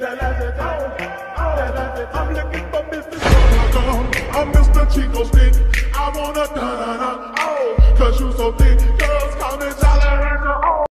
I'm looking for Mr. Bubblegum. I'm Mr. Chico Stick. I wanna da da da. Oh, cause you so thick.